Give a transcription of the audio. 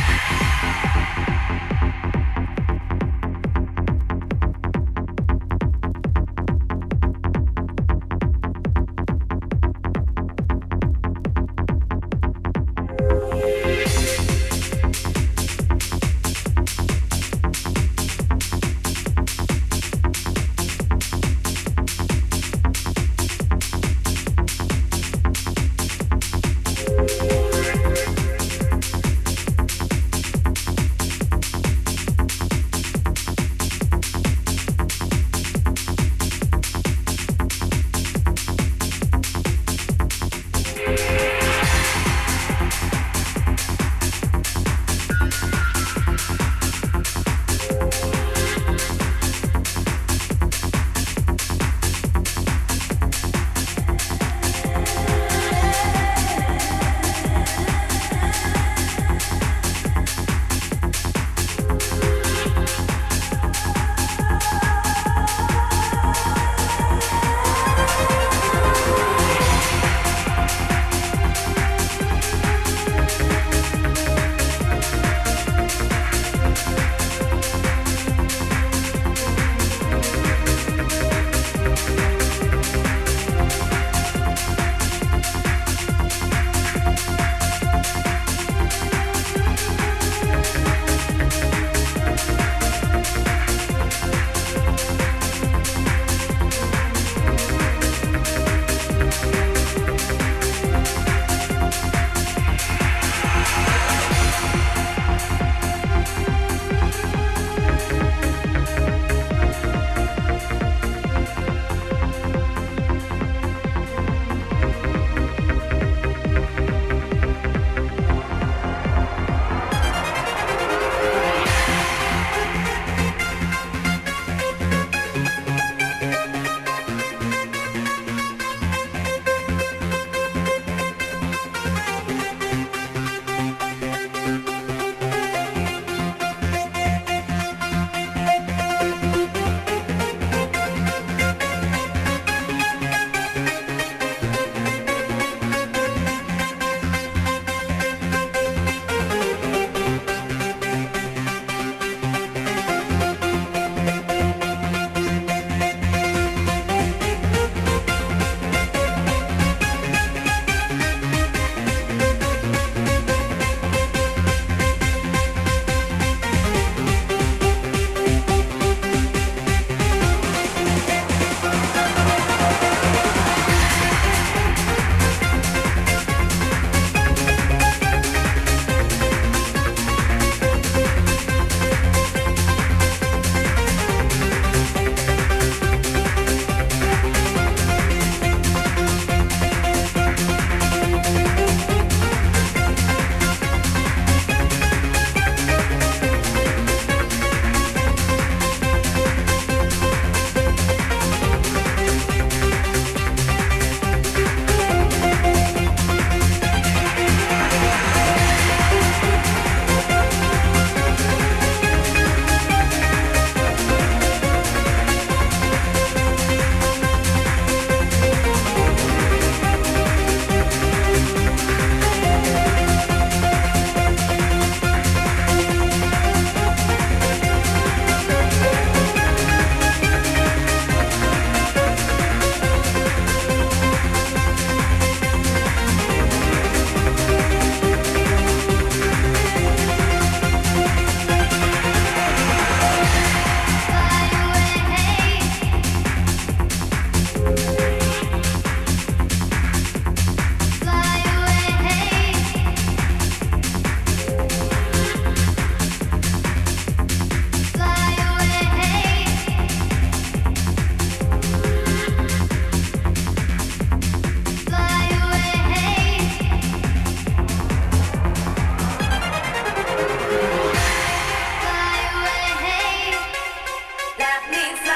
You never